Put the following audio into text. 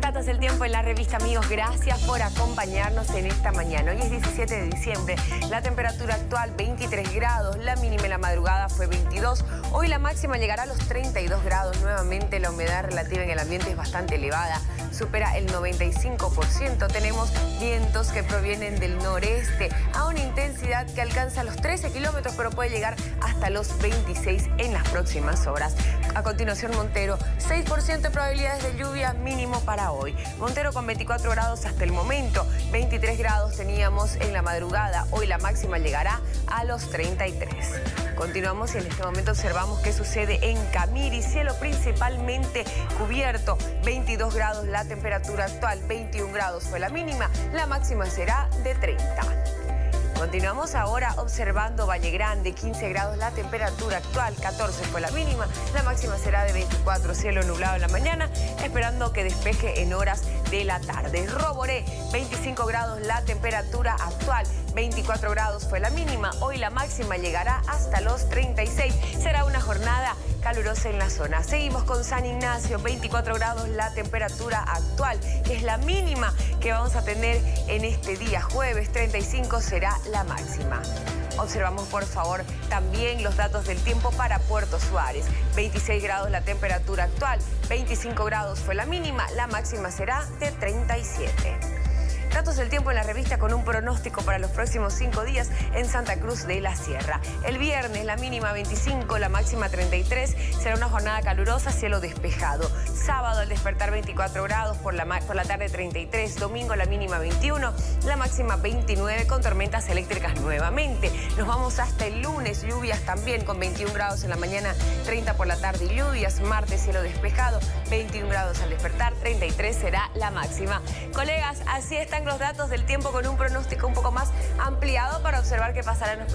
Datos del tiempo en la revista Amigos, gracias por acompañarnos en esta mañana. Hoy es 17 de diciembre, la temperatura actual 23 grados, la mínima en la madrugada fue 22, hoy la máxima llegará a los 32 grados, nuevamente la humedad relativa en el ambiente es bastante elevada, supera el 95%, tenemos vientos que provienen del noreste a una intensidad que alcanza los 13 kilómetros, pero puede llegar hasta los 26 en las próximas horas. A continuación, Montero, 6% de probabilidades de lluvia mínimo para hoy. Montero con 24 grados hasta el momento, 23 grados teníamos en la madrugada, hoy la máxima llegará a los 33. Continuamos y en este momento observamos qué sucede en Camiri, cielo principalmente cubierto, 22 grados la temperatura actual, 21 grados fue la mínima, la máxima será de 30. Continuamos ahora observando Valle Grande, 15 grados la temperatura actual, 14 fue la mínima, la máxima será de 24, cielo nublado en la mañana, esperando que despeje en horas de la tarde. Roboré, 25 grados la temperatura actual, 24 grados fue la mínima, hoy la máxima llegará hasta los 36, será una jornada calurosa en la zona. Seguimos con San Ignacio, 24 grados la temperatura actual, que es la mínima que vamos a tener en este día jueves, 35 será la máxima. Observamos por favor también los datos del tiempo para Puerto Suárez. 26 grados la temperatura actual, 25 grados fue la mínima, la máxima será de 37. Datos del tiempo en la revista con un pronóstico para los próximos cinco días en Santa Cruz de la Sierra. El viernes la mínima 25, la máxima 33. Será una jornada calurosa, cielo despejado. Sábado al despertar 24 grados, por la, por la tarde 33. Domingo la mínima 21, la máxima 29 con tormentas eléctricas nuevamente. Nos vamos hasta el lunes, lluvias también con 21 grados en la mañana, 30 por la tarde y lluvias. Martes cielo despejado, 21 grados al despertar, 33 será la máxima. Colegas, así están los datos del tiempo con un pronóstico un poco más ampliado para observar qué pasará en los